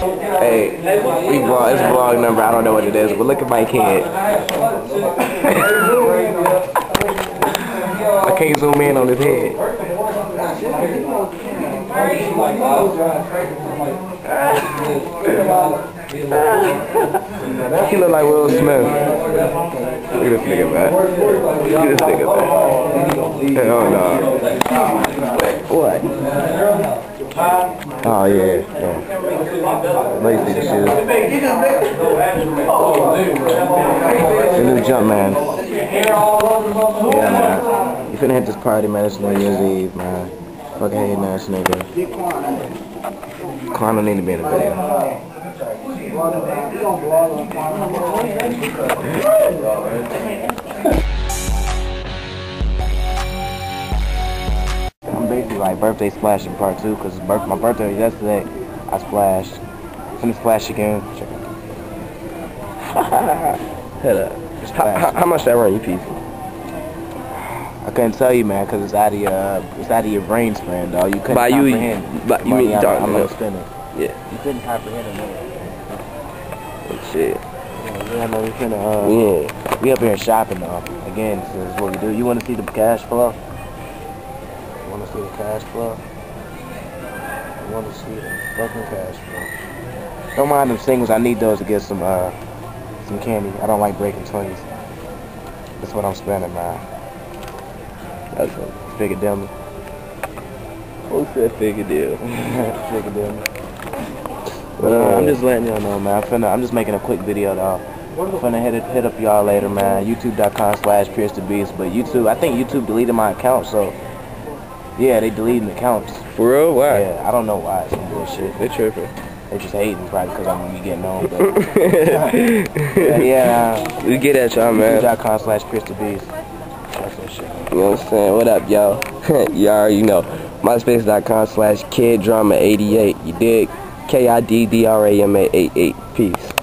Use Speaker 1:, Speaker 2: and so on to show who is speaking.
Speaker 1: Hey, we vlog, it's vlog number, I don't know what it is, but look at my kid. I can't zoom in on his head. he look like Will Smith. Look at this nigga, man. Look at this nigga, man. Hell no. What? Oh yeah, yeah. Let me see the. The new Jumpman. Yeah man. You finna hit this party man, it's New Year's Eve man. Fucking hating ass nigga. Quan don't need to be in the video. Like birthday splashing part two because birth my birthday was yesterday. I splashed. Finna splash again.
Speaker 2: Head up. How, how, how much that run you piece?
Speaker 1: I couldn't tell you, man, because it's out of your uh, it's out of your brain span, dog. You couldn't
Speaker 2: By you,
Speaker 1: comprehend.
Speaker 2: by- you mean
Speaker 1: I'm,
Speaker 2: dog,
Speaker 1: I'm gonna spend it.
Speaker 2: Yeah.
Speaker 1: You couldn't comprehend it, man.
Speaker 2: Oh, shit.
Speaker 1: Yeah, man, we finna, uh,
Speaker 2: Yeah.
Speaker 1: we up here shopping, though. Again, this is what we do. You want to see the cash flow? Want to see the cash flow? You want to see the fucking cash flow? Don't mind them singles. I need those to get some, uh, some candy. I don't like breaking twenties. That's what I'm spending, man.
Speaker 2: That's a
Speaker 1: Big a dummy.
Speaker 2: what's that figure deal?
Speaker 1: A dummy.
Speaker 2: But, uh,
Speaker 1: I'm just letting y'all know, man. I'm finna, I'm just making a quick video, though. I'm finna hit, it, hit up y'all later, man. YouTube.com slash Pierce the Beast. But YouTube, I think YouTube deleted my account, so yeah, they deleting accounts.
Speaker 2: For real? Why?
Speaker 1: Yeah, I don't know why. Some bullshit.
Speaker 2: They tripping.
Speaker 1: They just hating probably because I'm gonna be getting on. But yeah, yeah.
Speaker 2: Uh, we get at y'all, man.
Speaker 1: YouTube.com slash the Beast. That's that shit.
Speaker 2: You know what I'm saying? What up, y'all? y'all already know. MySpace.com slash Kid Drama 88. You dig? K I D D R A M A 88. Peace.